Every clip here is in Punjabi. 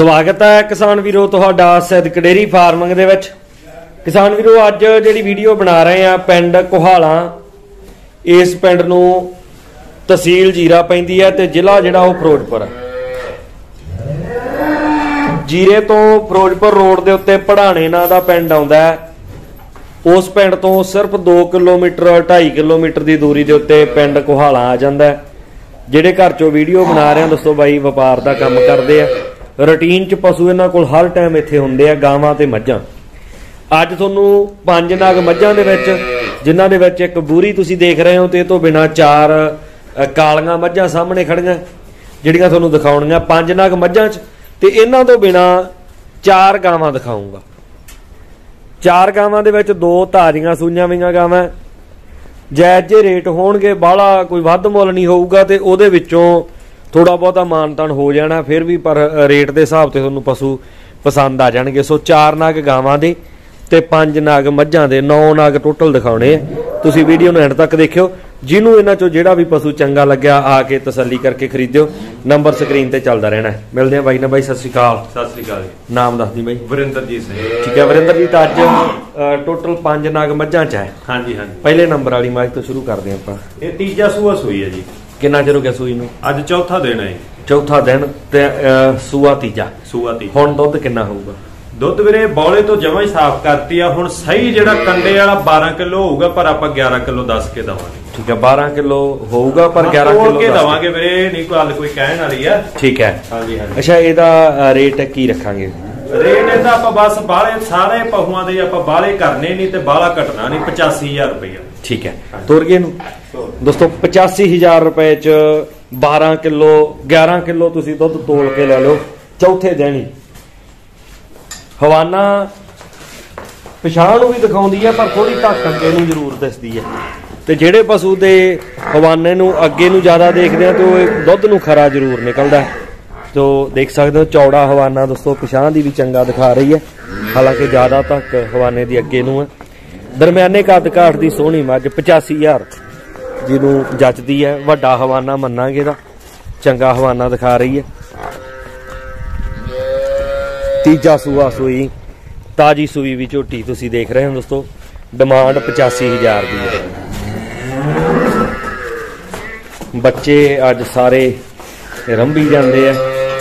ਸਵਾਗਤ ਹੈ ਕਿਸਾਨ ਵੀਰੋ ਤੁਹਾਡਾ ਸਿੱਧਕ ਡੇਰੀ ਫਾਰਮਿੰਗ ਦੇ ਵਿੱਚ। ਕਿਸਾਨ ਵੀਰੋ, ਅੱਜ ਜਿਹੜੀ ਵੀਡੀਓ ਬਣਾ ਰਹੇ ਆ ਪਿੰਡ ਕੋਹਾਲਾ, ਇਸ ਪਿੰਡ ਨੂੰ ਤਹਿਸੀਲ ਜੀਰਾ ਪੈਂਦੀ ਹੈ ਤੇ ਜ਼ਿਲ੍ਹਾ ਜਿਹੜਾ ਉਹ ਫਿਰੋਜ਼ਪੁਰ ਹੈ। ਜੀਰੇ ਤੋਂ ਫਿਰੋਜ਼ਪੁਰ ਰੋਡ ਦੇ ਉੱਤੇ ਪੜਾਣੇ ਨਾਂ ਦਾ ਪਿੰਡ ਆਉਂਦਾ ਹੈ। ਉਸ ਪਿੰਡ ਤੋਂ ਸਿਰਫ 2 ਕਿਲੋਮੀਟਰ 2.5 ਕਿਲੋਮੀਟਰ ਦੀ ਦੂਰੀ ਦੇ ਉੱਤੇ ਪਿੰਡ ਕੋਹਾਲਾ ਆ ਜਾਂਦਾ ਜਿਹੜੇ ਘਰ ਚੋਂ ਵੀਡੀਓ ਬਣਾ ਰਹੇ ਆ ਦੋਸਤੋ ਬਾਈ, ਵਪਾਰ ਦਾ ਕੰਮ ਕਰਦੇ ਆ। ਰੁਟੀਨ ਚ ਪਸ਼ੂ ਇਹਨਾਂ ਕੋਲ ਹਰ ਟਾਈਮ ਇੱਥੇ ਹੁੰਦੇ ਆ, ਗਾਵਾਂ ਤੇ ਮੱਝਾਂ। ਅੱਜ ਤੁਹਾਨੂੰ ਪੰਜ ਨਾਗ ਮੱਝਾਂ ਦੇ ਵਿੱਚ, ਜਿਨ੍ਹਾਂ ਦੇ ਵਿੱਚ ਇੱਕ ਬੂਰੀ ਤੁਸੀਂ ਦੇਖ ਰਹੇ ਹੋ ਤੇ ਇਹ ਤੋਂ ਬਿਨਾ ਚਾਰ ਕਾਲੀਆਂ ਮੱਝਾਂ ਸਾਹਮਣੇ ਖੜੀਆਂ, ਜਿਹੜੀਆਂ ਤੁਹਾਨੂੰ ਦਿਖਾਉਣੀਆਂ ਪੰਜ ਨਾਗ ਮੱਝਾਂ 'ਚ। ਤੇ ਇਹਨਾਂ ਤੋਂ ਬਿਨਾ ਚਾਰ ਗਾਵਾਂ ਦਿਖਾਉਂਗਾ ਚਾਰ ਗਾਵਾਂ ਦੇ ਵਿੱਚ ਦੋ ਧਾਰੀਆਂ ਸੂਈਆਂ ਵਈਆਂ ਗਾਵਾਂ। ਜਾਇਜ਼ ਜੇ ਰੇਟ ਹੋਣਗੇ, ਬਾਹਲਾ ਕੋਈ ਵੱਧ ਮੁੱਲ ਨਹੀਂ ਹੋਊਗਾ ਤੇ ਉਹਦੇ ਵਿੱਚੋਂ ਥੋੜਾ ਬਹੁਤਾ ਮਾਨਤਾਨ ਹੋ ਜਾਣਾ ਫਿਰ ਵੀ ਪਰ ਰੇਟ ਦੇ ਹਿਸਾਬ ਤੇ ਤੁਹਾਨੂੰ ਪਸ਼ੂ ਪਸੰਦ ਆ ਜਾਣਗੇ। ਸੋ ਚਾਰ ਨਗ ਗਾਵਾਂ ਦੇ ਤੇ ਪੰਜ ਨਗ ਮੱਝਾਂ ਦੇ ਨੌ ਨਗ ਟੋਟਲ ਦਿਖਾਉਣੇ ਆ। ਤੁਸੀਂ ਵੀਡੀਓ ਨੂੰ ਐਂਡ ਤੱਕ ਦੇਖਿਓ। ਜਿਹਨੂੰ ਇਹਨਾਂ ਚੋਂ ਜਿਹੜਾ ਵੀ ਪਸ਼ੂ ਚੰਗਾ ਲੱਗਿਆ ਆ ਕੇ ਤਸੱਲੀ ਕਰਕੇ ਖਰੀਦਿਓ। ਨੰਬਰ ਸਕਰੀਨ ਤੇ ਚੱਲਦਾ ਰਹਿਣਾ। ਮਿਲਦੇ ਆ ਬਾਈ ਨਾਲ। ਬਾਈ ਸਤਿ ਸ਼੍ਰੀ ਅਕਾਲ। ਸਤਿ ਸ੍ਰੀ ਅਕਾਲ ਨਾਮ ਦੱਸ ਦੀ ਬਾਈ। ਵਰਿੰਦਰਜੀਤ ਸਿੰਘ। ਠੀਕ ਹੈ ਵਰਿੰਦਰ ਜੀ ਤਾਂ ਅੱਜ ਟੋਟਲ ਪੰਜ ਨਗ ਮੱਝਾਂ ਚ ਹੈ। ਹਾਂਜੀ ਹਾਂਜੀ। ਪਹਿਲੇ ਨੰਬਰ ਵਾਲੀ ਮੱਝ ਤੋਂ ਸ਼ੁਰੂ ਕਰਦੇ ਆਪਾਂ। ਇਹ ਤੀਜਾ ਸੂਆ ਸੂਈ ਹੈ ਜੀ। ਕਿੰਨਾ ਚਿਰ ਹੋ ਗਿਆ ਸੂਈ ਨੂੰ? ਅੱਜ ਚੌਥਾ ਦਿਨ ਹੈ ਚੌਥਾ ਦਿਨ ਤੇ ਅਹ, ਸੂਆ ਤੀਜਾ। ਸੂਆ ਤੀ ਹੁਣ ਦੁੱਧ ਕਿੰਨਾ ਹੋਊਗਾ? ਦੁੱਧ ਵੀਰੇ ਬੌਲੇ ਤੋਂ ਜਮਾਂ ਹੀ ਸਾਫ਼ ਕਰਤੀ ਆ। ਹੁਣ ਸਹੀ ਜਿਹੜਾ ਕੰਡੇ ਵਾਲਾ 12 ਕਿਲੋ ਹੋਊਗਾ ਪਰ ਆਪਾਂ 11 ਕਿਲੋ ਦੱਸ ਕੇ ਦਵਾਂਗੇ। ਠੀਕ ਹੈ 12 ਕਿਲੋ ਹੋਊਗਾ ਪਰ 11 ਤੋਲ ਕਿਲੋ ਕੇ ਦੱਸ- ਦਵਾਂਗੇ ਵੀਰੇ ਨਹੀਂ ਕੋਈ ਹੱਲ ਕੋਈ ਕਹਿਣ ਵਾਲੀ ਆ। ਠੀਕ ਹੈ। ਹਾਂਜੀ ਹਾਂਜੀ। ਅੱਛਾ ਇਹਦਾ ਰੇਟ ਕੀ ਰੱਖਾਂਗੇ? ਰੇਟ ਇਹਦਾ ਆਪਾਂ ਬਸ ਬਾਹਲੇ ਸਾਰੇ ਪਹੂਆਂ ਦੇ ਆਪਾਂ ਬਾਹਲੇ ਕਰਨੇ ਨਹੀਂ ਤੇ ਬਾਹਲਾ ਘਟਣਾ ਨਹੀਂ 85000 ਰੁਪਇਆ ਠੀਕ ਹੈ। ਤੁਰਗੇ ਨੂੰ ਦੋਸਤੋ 85000 ਰੁਪਏ ਚ 12 ਕਿਲੋ 11 ਕਿਲੋ ਤੁਸੀਂ ਦੁੱਧ ਤੋਲ ਕੇ ਲੈ ਲਓ। ਚੌਥੇ ਦਿਨ ਹੀ। ਹਵਾਨਾ ਪਛਾਣ ਨੂੰ ਵੀ ਦਿਖਾਉਂਦੀ ਹੈ ਪਰ ਥੋੜੀ ਧੱਕ ਅੱਗੇ ਨੂੰ ਜ਼ਰੂਰ ਦਿਸਦੀ ਹੈ ਤੇ ਜਿਹੜੇ ਪਸ਼ੂ ਦੇ ਹਵਾਨੇ ਨੂੰ ਅੱਗੇ ਨੂੰ ਜ਼ਿਆਦਾ ਦੇਖਦੇ ਆ ਤੇ ਉਹ ਦੁੱਧ ਨੂੰ ਖਰਾ ਜ਼ਰੂਰ ਨਿਕਲਦਾ ਹੈ। ਤੋ ਦੇਖ ਸਕਦੇ ਹੋ ਚੌੜਾ ਹਵਾਨਾ ਦੋਸਤੋ ਪਛਾਣ ਦੀ ਵੀ ਚੰਗਾ ਦਿਖਾ ਰਹੀ ਹੈ। ਹਾਲਾਂਕਿ ਜ਼ਿਆਦਾ ਤੱਕ ਹਵਾਨੇ ਦੀ ਅੱਗੇ ਨੂੰ ਹੈ। ਦਰਮਿਆਨੇ ਕੱਦ ਕਾਠ ਦੀ ਸੋਹਣੀ ਮੱਝ 85000 ਜਿਹਨੂੰ ਜੱਚਦੀ ਹੈ। ਵੱਡਾ ਹਵਾਨਾ ਮੰਨਾਂਗੇ ਦਾ ਚੰਗਾ ਹਵਾਨਾ ਦਿਖਾ ਰਹੀ ਹੈ। ਤੀਜਾ ਸੂਆ ਸੂਈ, ਤਾਜੀ ਸੂਈ ਵੀ ਝੋਟੀ ਤੁਸੀਂ ਦੇਖ ਰਹੇ ਹੋ ਦੋਸਤੋ। ਡਿਮਾਂਡ 85000 ਦੀ ਹੈ। ਬੱਚੇ ਅੱਜ ਸਾਰੇ ਰੰਭੀ ਜਾਂਦੇ ਆ।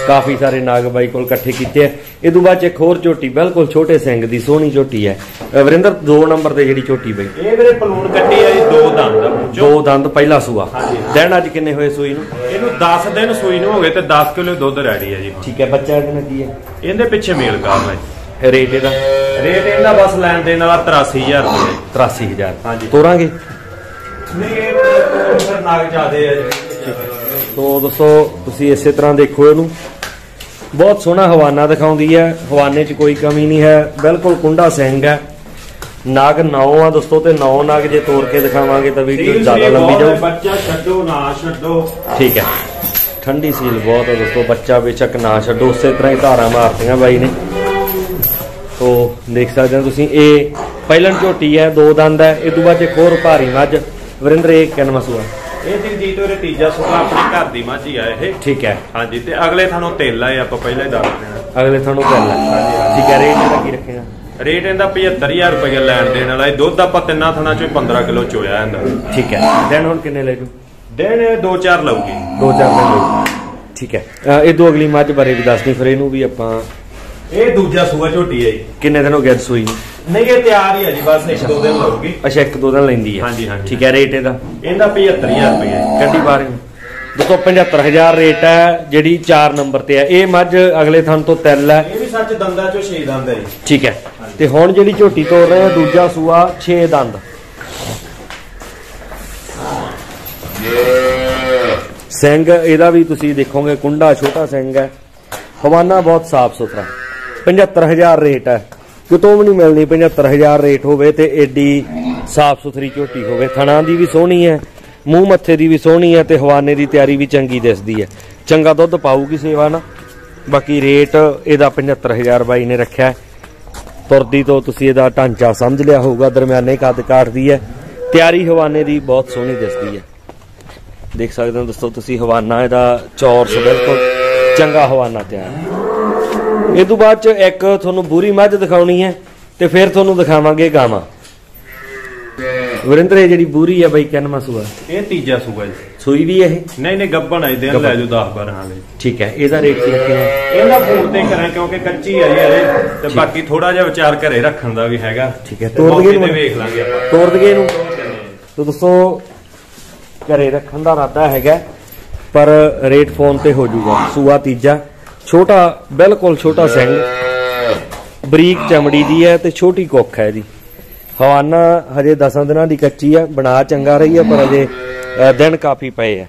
ਕਾਫੀ ਸਾਰੇ ਨਾਗ ਬਾਈ ਕੋਲ ਇਕੱਠੇ ਕੀਤੇ ਆ। ਇਹ ਤੋਂ ਬਾਅਦ ਇੱਕ ਹੋਰ ਝੋਟੀ ਬਿਲਕੁਲ ਛੋਟੇ ਸਿੰਘ ਦੀ ਸੋਹਣੀ ਝੋਟੀ ਹੈ। ਵਰਿੰਦਰ 2 ਨੰਬਰ ਤੇ ਜਿਹੜੀ ਝੋਟੀ ਬਈ। ਇਹ ਵੀਰੇ ਪਲੂਣ ਕੱਟੀ ਆ ਜੀ ਦੋ ਦੰਦ। ਦੋ ਦੰਦ ਪਹਿਲਾ ਸੂਆ। ਦਿਨ ਅੱਜ ਕਿੰਨੇ ਹੋਏ ਸੂਈ ਨੂੰ? ਇਹਨੂੰ 10 ਦਿਨ ਸੂਈ ਨੂੰ ਹੋ ਗਏ ਤੇ 10 ਕਿਲੋ ਦੁੱਧ ਰੈਡੀ ਆ ਜੀ। ਠੀਕ ਹੈ ਬੱਚਾ ਇਹਦਾ ਕੀ ਹੈ? ਇਹਦੇ ਪਿੱਛੇ ਮੇਲ ਕਾਰਨ ਹੈ। ਰੇਟ ਇਹਦਾ? ਰੇਟ ਇਹਦਾ ਬਸ ਲੈਣ ਦੇਣ ਵਾਲਾ 83000 ਰੁਪਏ। 83000 ਹਾਂਜੀ। ਤੋਰਾਂਗੇ? ਨਹੀਂ ਇਹ ਨਾਗ ਜਾਦੇ ਆ ਜੀ। ਸੋ ਦੋਸਤੋ ਤੁਸੀਂ ਇਸੇ ਤਰ੍ਹਾਂ ਦੇਖੋ ਇਹਨੂੰ। ਬਹੁਤ ਸੋਹਣਾ ਹਵਾਨਾ ਦਿਖਾਉਂਦੀ ਹੈ। ਹਵਾਨੇ 'ਚ ਕੋਈ ਕਮੀ ਨਹੀਂ ਹੈ। ਬਿਲਕੁਲ ਕੁੰਡਾ ਸਿੰਘ ਹੈ। ਨਾਗ ਨੌ ਆ ਦੋਸਤੋ ਤੇ ਨੌ ਨਾਗ ਜੇ ਤੋੜ ਕੇ ਦਿਖਾਵਾਂਗੇ ਤਾਂ ਵੀਡੀਓ ਜ਼ਿਆਦਾ ਲੰਬੀ ਜਾਊ। ਬੱਚਾ ਛੱਡੋ ਨਾ ਛੱਡੋ। ਠੀਕ ਹੈ। ਠੰਡੀ ਸੀਲ ਬਹੁਤ ਹੈ ਦੋਸਤੋ ਬੱਚਾ ਬੇਸ਼ੱਕ ਨਾ ਛੱਡੋ। ਉਸੇ ਤਰ੍ਹਾਂ ਹੀ ਧਾਰਾਂ ਮਾਰਤੀਆਂ ਬਾਈ ਨੇ। ਤੋ ਦੇਖ ਸਕਦੇ ਹੋ ਤੁਸੀਂ ਇਹ ਪਹਿਲਣ ਝੋਟੀ ਹੈ ਦੋ ਦੰਦ ਹੈ। ਇਹ ਤੋਂ ਬਾਅਦ ਇੱਕ ਹੋਰ ਭਾਰੀ ਮੱਝ ਵਰਿੰਦਰ ਇਹ ਸੂਆ ਇਹ ਦਿਲਜੀਤ ਉਹਦੇ ਤੀਜਾ ਸੁਣਾ ਆਪਣੇ ਘਰ ਦੀ ਮੱਝ ਆ ਇਹ। ਠੀਕ ਹੈ। ਹਾਂਜੀ ਤੇ ਅਗਲੇ ਥਾਨੋਂ ਤੇਲ ਆ ਆਪਾਂ ਪਹਿਲਾਂ ਹੀ ਦੱਸ ਦਿੰਦੇ ਅਗਲੇ ਤੁਹਾਨੂੰ ਗੱਲ ਹੈ ਠੀਕ ਹੈ ਰੇਟ ਇਹਦਾ ਕੀ ਰੱਖੇਗਾ? ਰੇਟ ਇਹਦਾ 75000 ਰੁਪਏ ਲੈਣ ਦੇਣ ਵਾਲਾ ਇਹ ਦੁੱਧ ਆਪਾਂ ਤਿੰਨਾਂ ਥਾਣਾ ਚੋਂ 15 ਕਿਲੋ ਚੋਇਆ ਇਹਦਾ ਠੀਕ ਹੈ। ਦਿਨ ਹੁਣ ਕਿੰਨੇ ਲੈ ਜੂ? ਦਿਨ ਇਹ 2-4 ਲਊਗੀ। ਦੋ ਚਾਰ ਦਿਨ ਲੈ ਠੀਕ ਹੈ। ਇਹ ਤੋਂ ਅਗਲੀ ਮੱਝ ਬਾਰੇ ਵੀ ਦੱਸਣੀ ਫਿਰ ਇਹਨੂੰ ਵੀ ਆਪਾਂ ਇਹ ਦੂਜਾ ਸੂਆ ਝੋਟੀ ਹੈ ਕਿੰਨੇ ਦਿਨ ਹੋ ਗਏ ਸੂਈ ਨੂੰ? ਨਹੀਂ ਇਹ ਤਿਆਰ ਹੀ ਆ ਜੀ ਬਸ ਇੱਕ ਦੋ ਦਿਨ ਲਊਗੀ। ਅੱਛਾ ਇੱਕ ਦੋ ਦਿਨ ਲੈਂਦੀ ਹੈ। ਹਾਂਜੀ, ਹਾਂਜੀ। ਠੀਕ ਹੈ ਰੇਟ ਇਹਦਾ? ਇਹਦਾ 75000 ਰੁਪਏ ਗੱਡੀ ਬਾਰੇ ਦੋਸਤੋ 75000 ਰੇਟ ਹੈ ਜਿਹੜੀ 4 ਨੰਬਰ ਤੇ ਹੈ। ਇਹ ਮੱਝ ਅਗਲੇ ਥਣ ਤੋਂ ਤਿਲ ਹੈ। ਇਹ ਵੀ ਸੱਚ ਦੰਦਾਂ ਚੋਂ 6 ਦੰਦ ਹੈ ਜੀ। ਠੀਕ ਹੈ। ਤੇ ਹੁਣ ਜਿਹੜੀ ਝੋਟੀ ਤੋੜ ਰਹੇ ਆ ਦੂਜਾ ਸੂਆ 6 ਦੰਦ। ਸਿੰਘ ਇਹਦਾ ਵੀ ਤੁਸੀਂ ਦੇਖੋਗੇ ਕੁੰਡਾ ਛੋਟਾ ਸਿੰਘ ਹੈ। ਹਵਾਨਾ ਬਹੁਤ ਸਾਫ਼ ਸੁਥਰਾ। 75000 ਰੇਟ ਹੈ। ਕਿਤੋਂ ਵੀ ਨਹੀਂ ਮਿਲਣੀ 75000 ਰੇਟ ਹੋਵੇ ਤੇ ਏਡੀ ਸਾਫ਼ ਸੁਥਰੀ ਝੋਟੀ ਹੋਵੇ। ਥਣਾ ਦੀ ਵੀ ਸੋਹਣੀ ਹੈ, ਮੂੰਹ ਮੱਥੇ ਦੀ ਵੀ ਸੋਹਣੀ ਹੈ ਤੇ ਹਵਾਨੇ ਦੀ ਤਿਆਰੀ ਵੀ ਚੰਗੀ ਦਿਸਦੀ ਹੈ। ਚੰਗਾ ਦੁੱਧ ਪਾਊਗੀ ਸੇਵਾ ਨਾ। ਬਾਕੀ ਰੇਟ ਇਹਦਾ 75000 ਬਾਈ ਨੇ ਰੱਖਿਆ ਤੁਰਦੀ ਤੋਂ ਤੁਸੀਂ ਇਹਦਾ ਢਾਂਚਾ ਸਮਝ ਲਿਆ ਹੋਊਗਾ, ਦਰਮਿਆਨੇ ਕੱਦ ਕਾਟਦੀ ਹੈ। ਤਿਆਰੀ ਹਵਾਨੇ ਦੀ ਬਹੁਤ ਸੋਹਣੀ ਦਿਸਦੀ ਹੈ। ਦੇਖ ਸਕਦੇ ਹੋ ਦੋਸਤੋ, ਤੁਸੀਂ ਹਵਾਨਾ ਇਹਦਾ ਚੌਰਸ ਬਿਲਕੁਲ ਚੰਗਾ ਹਵਾਨਾ ਤਿਆਰ ਹੈ। ਇਹ ਤੋਂ ਬਾਅਦ ਚ ਇੱਕ ਤੁਹਾਨੂੰ ਬੂਰੀ ਮੱਝ ਦਿਖਾਉਣੀ ਹੈ ਤੇ ਫਿਰ ਤੁਹਾਨੂੰ ਦਿਖਾਵਾਂਗੇ ਗਾਵਾਂ। ਵਰਿੰਦਰ ਇਹ ਜਿਹੜੀ ਬੂਰੀ ਹੈ ਬਈ ਕਿੰਨਵਾਂ ਸੂਆ? ਇਹ ਤੀਜਾ ਸੂਆ ਜੀ। ਸੂਈ ਵੀ ਇਹ? ਨਹੀਂ ਨਹੀਂ ਗੱਬਣ ਆਈ ਦਿਨ ਲੈ ਜਾਓ 10 12 ਹਾਲੇ ਠੀਕ ਹੈ ਇਹਦਾ ਰੇਟ ਕੀ ਰੱਖਿਆ ਇਹਦਾ ਫੋਨ ਤੇ ਕਰਾਂ ਕਿਉਂਕਿ ਕੱਚੀ ਆ ਜੀ ਹਲੇ ਤੇ ਬਾਕੀ ਥੋੜਾ ਜਿਹਾ ਵਿਚਾਰ ਘਰੇ ਰੱਖਣ ਦਾ ਵੀ ਹੈਗਾ। ਠੀਕ ਹੈ, ਤੋੜ ਦਈਏ ਇਹਨੂੰ? ਵੇਖ ਲਾਂਗੇ ਆਪਾਂ। ਤੋੜ ਦਈਏ ਇਹਨੂੰ। ਤੋ ਦੋਸਤੋ ਘਰੇ ਰੱਖਣ ਦਾ ਇਰਾਦਾ ਹੈਗਾ ਪਰ ਰੇਟ ਫੋਨ ਤੇ ਹੋ ਜਾਊਗਾ। ਸੂਆ ਤੀਜਾ। ਛੋਟਾ, ਬਿਲਕੁਲ ਛੋਟਾ ਸਿੰਘ। ਬਰੀਕ ਚਮੜੀ ਦੀ ਹੈ ਤੇ ਛੋਟੀ ਕੁੱਖ ਹੈ ਇਹਦੀ ਹਵਾਨਾ ਹਜੇ 10 ਦਿਨਾਂ ਦੀ ਕੱਚੀ ਆ ਬਣਾ ਚੰਗਾ ਰਹੀ ਹੈ, ਪਰ ਹਜੇ ਦਿਨ ਕਾਫੀ ਪਏ ਆ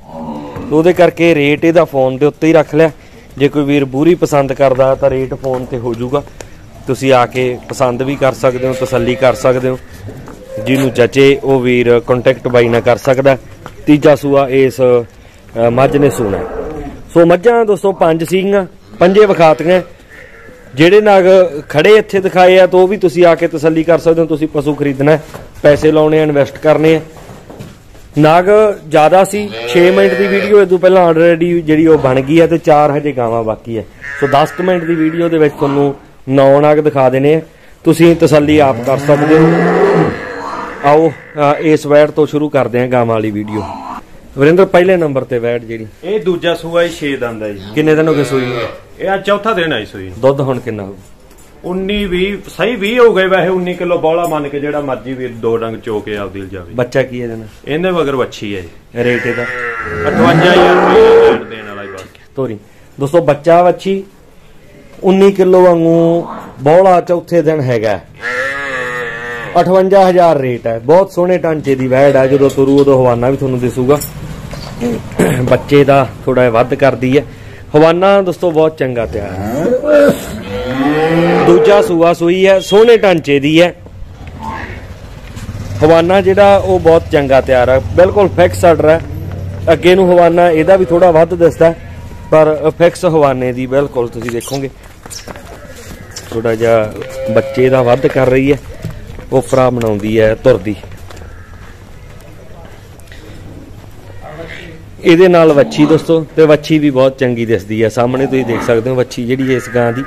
ਉਹਦੇ ਕਰਕੇ ਰੇਟ ਇਹਦਾ ਫੋਨ ਦੇ ਉੱਤੇ ਹੀ ਰੱਖ ਲਿਆ। ਜੇ ਕੋਈ ਵੀਰ ਬੂਰੀ ਪਸੰਦ ਕਰਦਾ ਤਾਂ ਰੇਟ ਫੋਨ ਤੇ ਹੋ ਜਾਊਗਾ। ਤੁਸੀਂ ਆ ਕੇ ਪਸੰਦ ਵੀ ਕਰ ਸਕਦੇ ਹੋ, ਤਸੱਲੀ ਕਰ ਸਕਦੇ ਹੋ। ਜਿਹਨੂੰ ਜਚੇ, ਉਹ ਵੀਰ ਕੰਟੈਕਟ ਬਾਈ ਨਾਲ ਕਰ ਸਕਦਾ। ਤੀਜਾ ਸੂਆ ਇਸ ਮੱਝ ਨੇ ਸੂਣਾ। ਸੋ ਮੱਝਾਂ ਦੋਸਤੋ, ਪੰਜ ਸੀਗੀਆਂ। ਪੰਜੇ ਵਿਖਾਤੀਆਂ ਜਿਹੜੇ ਨਗ ਖੜੇ ਇੱਥੇ ਦਿਖਾਏ ਆ ਤਾਂ ਉਹ ਵੀ ਤੁਸੀਂ ਆ ਕੇ ਤਸੱਲੀ ਕਰ ਸਕਦੇ ਹੋ ਤੁਸੀਂ ਪਸ਼ੂ ਖਰੀਦਣਾ ਪੈਸੇ ਲਾਉਣੇ ਆ ਇਨਵੈਸਟ ਕਰਨੇ ਆ। ਨਗ ਜ਼ਿਆਦਾ ਸੀ 6 ਮਿੰਟ ਦੀ ਵੀਡੀਓ ਇਹ ਤੋਂ ਪਹਿਲਾਂ ਆਲਰੇਡੀ ਜਿਹੜੀ ਉਹ ਬਣ ਗਈ ਹੈ ਤੇ 4 ਹਜੇ ਗਾਵਾਂ ਬਾਕੀ ਹੈ। ਸੋ 10 ਕੁ ਮਿੰਟ ਦੀ ਵੀਡੀਓ ਦੇ ਵਿੱਚ ਤੁਹਾਨੂੰ 9 ਨਗ ਦਿਖਾ ਦੇਣੇ ਆ। ਤੁਸੀਂ ਤਸੱਲੀ ਆਪ ਕਰ ਸਕਦੇ ਹੋ। ਆਓ ਇਸ ਵੈੜ ਤੋਂ ਸ਼ੁਰੂ ਕਰਦੇ ਹਾਂ ਗਾਵਾਂ ਵਾਲੀ ਵੀਡੀਓ। ਵਰਿੰਦਰ ਪਹਿਲੇ ਨੰਬਰ ਤੇ ਵੈੜ ਜਿਹੜੀ। ਇਹ ਦੂਜਾ ਸੂਆ ਹੀ 6 ਦੰਦ ਹੈ ਜੀ। ਕਿੰਨੇ ਦਿਨ ਹੋ ਗਏ ਸੂਈ ਨੂੰ? ਇਹ ਆ ਚੌਥਾ ਦਿਨ ਆਈ ਸੂਈ ਦੁੱਧ ਹੁਣ ਕਿੰਨਾ ਹੋ 19 20 ਸਹੀ 20 ਹੋ ਗਏ ਵੈਸੇ 19 ਕਿਲੋ ਬੌਲਾ ਮੰਨ ਕੇ ਜਿਹੜਾ ਮਰਜ਼ੀ ਵੀ ਦੋ ਡੰਗ ਚੋ ਕੇ ਆਪਦੀ ਜਾਵੇ ਬੱਚਾ ਕੀ ਹੈ ਇਹਦੇ ਨਾਲ? ਇਹਦੇ ਮਗਰ ਵੱਛੀ ਹੈ ਜੀ। ਰੇਟ ਇਹਦਾ? 58000 ਰੁਪਏ ਦੇਣ ਵਾਲਾ ਹੀ ਬਸ। ਤੋਰੀ। ਦੋਸਤੋ ਬੱਚਾ ਵੱਛੀ 19 ਕਿਲੋ ਵਾਂਗੂ ਬੌਲਾ ਚੌਥੇ ਦਿਨ ਹੈਗਾ। 58000 ਰੇਟ ਹੈ। ਬਹੁਤ ਸੋਹਣੇ ਢਾਂਚੇ ਦੀ ਵੈੜ ਹੈ। ਜਦੋਂ ਤੁਰੂ ਉਦੋਂ ਹਵਾਨਾ ਵੀ ਤੁਹਾਨੂੰ ਦਿਸੂਗਾ। ਬੱਚੇ ਦਾ ਥੋੜਾ ਵੱਧ ਕਰਦੀ ਹੈ। ਹਵਾਨਾ, ਦੋਸਤੋ, ਬਹੁਤ ਚੰਗਾ ਤਿਆਰ ਹੈ। ਦੂਜਾ ਸੂਆ ਸੂਈ ਹੈ, ਸੋਹਣੇ ਢਾਂਚੇ ਦੀ ਹੈ। ਹਵਾਨਾ ਜਿਹੜਾ, ਉਹ ਬਹੁਤ ਚੰਗਾ ਤਿਆਰ ਹੈ। ਬਿਲਕੁਲ ਫਿਕਸ ਆਰਡਰ ਹੈ। ਅੱਗੇ ਨੂੰ ਹਵਾਨਾ, ਇਹਦਾ ਵੀ ਥੋੜਾ ਵੱਧ ਦਿਸਦਾ ਪਰ ਫਿਕਸ ਹਵਾਨੇ ਦੀ ਬਿਲਕੁਲ ਤੁਸੀਂ ਦੇਖੋਗੇ। ਥੋੜਾ ਜਿਹਾ ਬੱਚੇ ਦਾ ਵੱਧ ਕਰ ਰਹੀ ਹੈ। ਉਹ ਉਪਰਾ ਬਣਾਉਂਦੀ ਹੈ ਤੁਰਦੀ ਇਹਦੇ ਨਾਲ ਵੱਛੀ ਦੋਸਤੋ ਤੇ ਵੱਛੀ ਵੀ ਬਹੁਤ ਚੰਗੀ ਦਿਸਦੀ ਹੈ ਸਾਹਮਣੇ ਤੁਸੀਂ ਦੇਖ ਸਕਦੇ ਹੋ ਵੱਛੀ ਜਿਹੜੀ ਇਸ ਗਾਂ ਦੀ।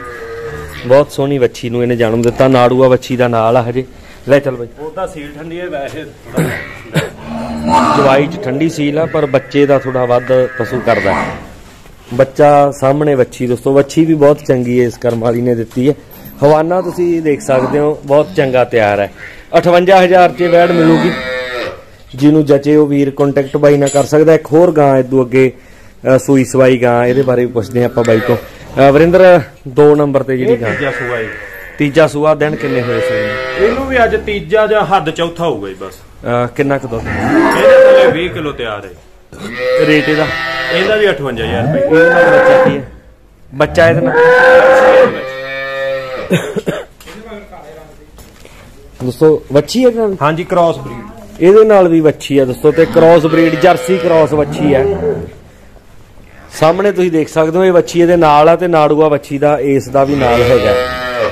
ਬਹੁਤ ਸੋਹਣੀ ਵੱਛੀ ਨੂੰ ਇਹਨੇ ਜਨਮ ਦਿੱਤਾ। ਨਾੜੂਆ ਵੱਛੀ ਦਾ ਨਾਲ ਆ ਹਜੇ। ਲੈ ਚੱਲ ਬਈ। ਉਹ ਤਾਂ ਸੀਲ ਠੰਡੀ ਹੈ ਵੈਸੇ ਦਵਾਈ ਚ ਠੰਡੀ ਸੀਲ ਆ ਪਰ ਬੱਚੇ ਦਾ ਥੋੜਾ ਵੱਧ ਪਸ਼ੂ ਕਰਦਾ ਹੈ। ਬੱਚਾ ਸਾਹਮਣੇ ਵੱਛੀ ਦੋਸਤੋ ਵੱਛੀ ਵੀ ਬਹੁਤ ਚੰਗੀ ਹੈ ਇਸ ਕਰਮ ਵਾਲੀ ਨੇ ਦਿੱਤੀ ਹੈ। ਹਵਾਨਾ ਤੁਸੀਂ ਦੇਖ ਸਕਦੇ ਹੋ ਬਹੁਤ ਚੰਗਾ ਤਿਆਰ ਹੈ। 58000 ਚ ਵੈੜ ਮਿਲੂਗੀ। ਜਿਹਨੂੰ ਜਚੇ ਉਹ ਵੀਰ ਕੰਟੈਕਟ ਬਾਈ ਨਾਲ ਕਰ ਸਕਦਾ। ਇੱਕ ਹੋਰ ਗਾਂ ਇਦੋਂ ਅੱਗੇ ਸੂਈ ਸਵਾਈ ਗਾਂ ਇਹਦੇ ਬਾਰੇ ਵੀ ਪੁੱਛਦੇ ਆਪਾਂ ਬਾਈ ਤੋਂ। ਵਰਿੰਦਰ 2 ਨੰਬਰ ਤੇ ਜਿਹੜੀ ਗਾਂ ਤੀਜਾ ਸੂਆ ਤੀਜਾ ਸੂਆ ਦਿਨ ਕਿੰਨੇ ਹੋਏ ਸੀ? ਇਹਨੂੰ ਵੀ ਅੱਜ ਤੀਜਾ ਜਾਂ ਹੱਦ ਚੌਥਾ ਹੋਊਗਾ ਜੀ ਬਸ। ਕਿੰਨਾ ਕੁ ਦੁੱਧ? ਇਹਦੇ ਥੱਲੇ 20 ਕਿਲੋ ਤਿਆਰ ਹੈ। ਰੇਟ ਇਹਦਾ? ਇਹਦਾ ਵੀ 58000 ਰੁਪਏ। ਇਹਦੇ ਬੱਚਾ ਕੀ ਹੈ? ਬੱਚਾ ਇਹਦੇ ਦੋਸਤੋ ਵੱਛੀ ਹੈ ਹਾਂਜੀ ਕ੍ਰਾਸ ਬਰੀਡ ਇਹਦੇ ਨਾਲ ਵੀ ਵੱਛੀ ਹੈ ਦੋਸਤੋ ਤੇ ਕ੍ਰਾਸ ਬਰੀਡ ਜਰਸੀ ਕ੍ਰਾਸ ਵੱਛੀ ਹੈ ਸਾਹਮਣੇ ਤੁਸੀਂ ਦੇਖ ਸਕਦੇ ਹੋ ਇਹ ਵੱਛੀ ਇਹਦੇ ਨਾਲ ਆ ਤੇ ਨਾੜੂਆ ਵੱਛੀ ਦਾ ਏਸ ਦਾ ਵੀ ਨਾਲ ਹੈਗਾ।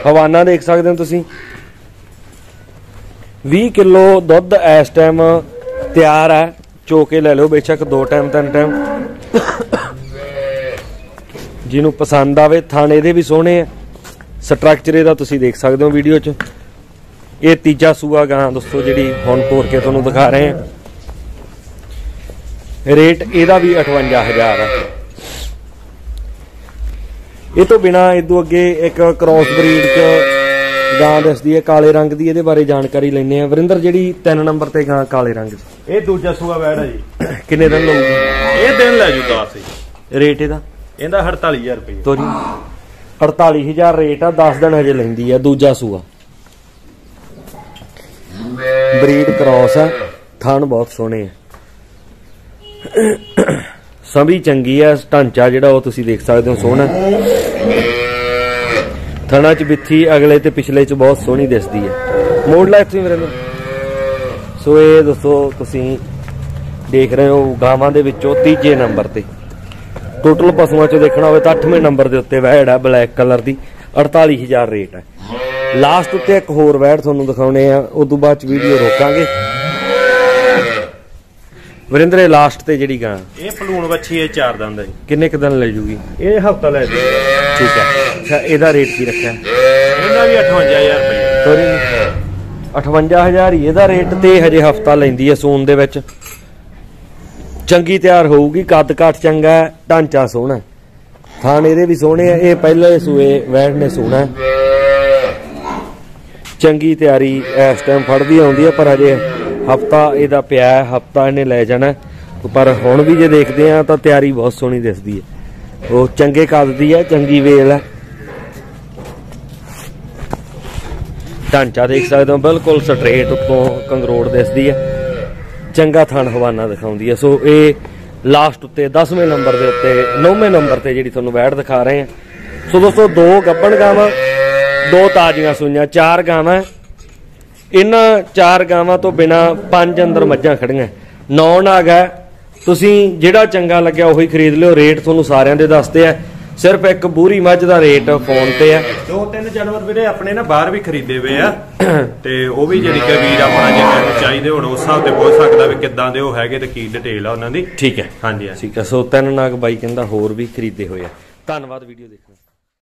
ਹਵਾਨਾ ਦੇਖ ਸਕਦੇ ਹੋ ਤੁਸੀਂ। 20 ਕਿਲੋ ਦੁੱਧ ਇਸ ਟਾਈਮ ਤਿਆਰ ਹੈ ਚੋ ਕੇ ਲੈ ਲਓ, ਬੇਸ਼ੱਕ ਦੋ ਟਾਈਮ ਤਿੰਨ ਟਾਈਮ ਜਿਹਨੂੰ ਪਸੰਦ ਆਵੇ, ਥਾਣੇ ਦੇ ਵੀ ਸੋਹਣੇ ਆ। ਸਟਰਕਚਰ ਇਹਦਾ ਤੁਸੀਂ ਦੇਖ ਸਕਦੇ ਹੋ ਵੀਡੀਓ 'ਚ। ਇਹ ਤੀਜਾ ਸੂਆ ਗਾਂ ਦੋਸਤੋ ਜਿਹੜੀ ਹੁਣ ਤੋੜ ਕੇ ਤੁਹਾਨੂੰ ਦਿਖਾ ਰਹੇ ਹਾਂ। ਰੇਟ ਇਹਦਾ ਵੀ 58000 ਹੈ ਇਹ ਤੋਂ ਬਿਨਾ ਇਦੋਂ ਅੱਗੇ ਇੱਕ ਕ੍ਰਾਸ ਬਰੀਡ ਚ ਗਾਂ ਦੱਸਦੀ ਹੈ ਕਾਲੇ ਰੰਗ ਦੀ ਇਹਦੇ ਬਾਰੇ ਜਾਣਕਾਰੀ ਲੈਣੇ ਆ ਵਰਿੰਦਰ ਜਿਹੜੀ 3 ਨੰਬਰ ਤੇ ਗਾਂ ਕਾਲੇ ਰੰਗ ਚ ਇਹ ਦੂਜਾ ਸੂਆ ਵੈੜ ਹੈ ਜੀ। ਕਿੰਨੇ ਦਿਨ ਲਊਗੀ? ਇਹ ਦਿਨ ਲੈ ਜੂ 10 ਜੀ ਰੇਟ ਇਹਦਾ? ਇਹਦਾ 48000 ਰੁਪਏ। ਤੋਰੀ 48000 ਰੇਟ ਆ 10 ਦਿਨ ਹਜੇ ਲੈਂਦੀ ਆ ਦੂਜਾ ਸੂਆ। ਬਰੀਡ ਕ੍ਰਾਸ ਆ। ਥਣ ਬਹੁਤ ਸੋਹਣੇ ਆ। ਸੰਭੀ ਚੰਗੀ ਆ, ਢਾਂਚਾ ਜਿਹੜਾ ਉਹ ਤੁਸੀਂ ਦੇਖ ਸਕਦੇ ਹੋ ਸੋਹਣਾ। ਥਣਾ ਚ ਬਿੱਥੀ ਅਗਲੇ ਤੇ ਪਿਛਲੇ ਚ ਬਹੁਤ ਸੋਹਣੀ ਦਿਸਦੀ ਹੈ ਮੋੜ ਲੈ ਇੱਥੇ ਮੇਰੇ ਨੂੰ ਸੋ ਇਹ ਦੋਸਤੋ ਤੁਸੀਂ ਦੇਖ ਰਹੇ ਹੋ ਗਾਵਾਂ ਦੇ ਵਿੱਚੋਂ ਤੀਜੇ ਨੰਬਰ ਤੇ। ਟੋਟਲ ਪਸ਼ੂਆਂ ਚ ਦੇਖਣਾ ਹੋਵੇ ਤਾਂ 8ਵੇਂ ਨੰਬਰ ਦੇ ਉੱਤੇ ਵੈੜ ਹੈ ਬਲੈਕ ਕਲਰ ਦੀ 48000 ਰੇਟ ਹੈ ਲਾਸਟ ਉੱਤੇ ਇੱਕ ਹੋਰ ਵੈੜ ਤੁਹਾਨੂੰ ਦਿਖਾਉਣੇ ਆ ਉਸ ਤੋਂ ਬਾਅਦ ਚ ਵੀਡੀਓ ਰੋਕਾਂਗੇ। ਵਰਿੰਦਰ ਇਹ ਲਾਸਟ ਤੇ ਜਿਹੜੀ ਗਾਂ। ਇਹ ਪਲੂਣ ਵੱਛੀ ਹੈ ਚਾਰ ਦੰਦ ਹੈ ਕਿੰਨੇ ਕੁ ਦਿਨ ਲੈ ਜੂਗੀ? ਇਹ ਹਫਤਾ ਲੈ ਜੂ। ਠੀਕ ਹੈ। ਰੱਖਿਆ ਇਹਦਾ ਰੇਟ ਕੀ ਰੱਖਿਆ? ਇਹਨਾਂ ਵੀ 58000 ਰੁਪਏ। ਸੋਰੀ 58000 ਹੀ ਇਹਦਾ ਰੇਟ ਤੇ ਹਜੇ ਹਫਤਾ ਲੈਂਦੀ ਹੈ ਸੂਨ ਦੇ ਵਿੱਚ। ਚੰਗੀ ਤਿਆਰ ਹੋਊਗੀ ਕੱਦ ਕਾਠ ਚੰਗਾ ਢਾਂਚਾ ਸੋਹਣਾ। ਥਾਣ ਇਹਦੇ ਵੀ ਸੋਹਣੇ ਆ ਇਹ ਪਹਿਲੇ ਸੂਏ ਵੈੜ ਨੇ ਸੋਹਣਾ। ਚੰਗੀ ਤਿਆਰੀ ਇਸ ਟਾਈਮ ਫੜਦੀ ਆਉਂਦੀ ਹੈ ਪਰ ਹਜੇ ਹਫਤਾ ਇਹਦਾ ਪਿਆ ਹੈ, ਹਫਤਾ ਇਹਨੇ ਲੈ ਜਾਣਾ ਪਰ ਹੁਣ ਵੀ ਜੇ ਦੇਖਦੇ ਆ ਤਾਂ ਤਿਆਰੀ ਬਹੁਤ ਸੋਹਣੀ ਦਿਸਦੀ ਹੈ। ਉਹ ਚੰਗੇ ਕੱਦ ਦੀ ਹੈ, ਚੰਗੀ ਵੇਲ ਹੈ। ਢਾਂਚਾ ਦੇਖ ਸਕਦੇ ਹੋ, ਬਿਲਕੁਲ ਸਟ੍ਰੇਟ ਉੱਤੋਂ ਕੰਗਰੋੜ ਦਿਸਦੀ ਹੈ। ਚੰਗਾ ਥਣ ਹਵਾਨਾ ਦਿਖਾਉਂਦੀ ਹੈ। ਸੋ ਇਹ ਲਾਸਟ ਉੱਤੇ 10ਵੇਂ ਨੰਬਰ ਦੇ ਉੱਤੇ 9ਵੇਂ ਨੰਬਰ ਤੇ ਜਿਹੜੀ ਤੁਹਾਨੂੰ ਵੈੜ ਦਿਖਾ ਰਹੇ ਹਾਂ। ਸੋ ਦੋਸਤੋ, ਦੋ ਗੱਬਣ ਗਾਵਾਂ ਦੋ ਤਾਜ਼ੀਆਂ ਸੂਈਆਂ ਚਾਰ ਗਾਵਾਂ। ਇਹਨਾਂ ਚਾਰ ਗਾਵਾਂ ਤੋਂ ਬਿਨਾ ਪੰਜ ਅੰਦਰ ਮੱਝਾਂ ਖੜੀਆਂ। ਨੌ ਨਾਗ ਹੈ। ਤੁਸੀਂ ਜਿਹੜਾ ਚੰਗਾ ਲੱਗਿਆ ਉਹੀ ਖਰੀਦ ਲਿਓ। ਰੇਟ ਤੁਹਾਨੂੰ ਸਾਰਿਆਂ ਦੇ ਦੱਸਦੇ ਆ। ਸਿਰਫ ਇੱਕ ਬੂਰੀ ਮੱਝ ਦਾ ਰੇਟ ਫੋਨ ਤੇ ਹੈ ਦੋ ਤਿੰਨ ਜਾਨਵਰ ਵੀਰੇ ਆਪਣੇ ਨਾ ਬਾਹਰ ਵੀ ਖਰੀਦੇ ਹੋਏ ਆ। ਤੇ ਉਹ ਵੀ ਜਿਹੜੀ ਕਿ ਵੀਰ ਆਪਣਾ ਜੇ ਚਾਹੀਦੇ ਹੋਣ ਉਸ ਹਿਸਾਬ ਤੇ ਪੁੱਛ ਸਕਦਾ ਵੀ ਕਿੱਦਾਂ ਦੇ ਉਹ ਹੈਗੇ ਤੇ ਕੀ ਡਿਟੇਲ ਆ ਉਹਨਾਂ ਦੀ। ਠੀਕ ਹੈ। ਹਾਂਜੀ ਹਾਂਜੀ। ਠੀਕ ਹੈ। ਸੋ ਤਿੰਨ ਨਾਗ ਬਾਈ ਕਹਿੰਦਾ ਹੋਰ ਵੀ ਖਰੀਦੇ ਹੋਏ ਆ। ਧੰਨਵਾਦ ਵੀਡੀਓ ਦੇਖਣ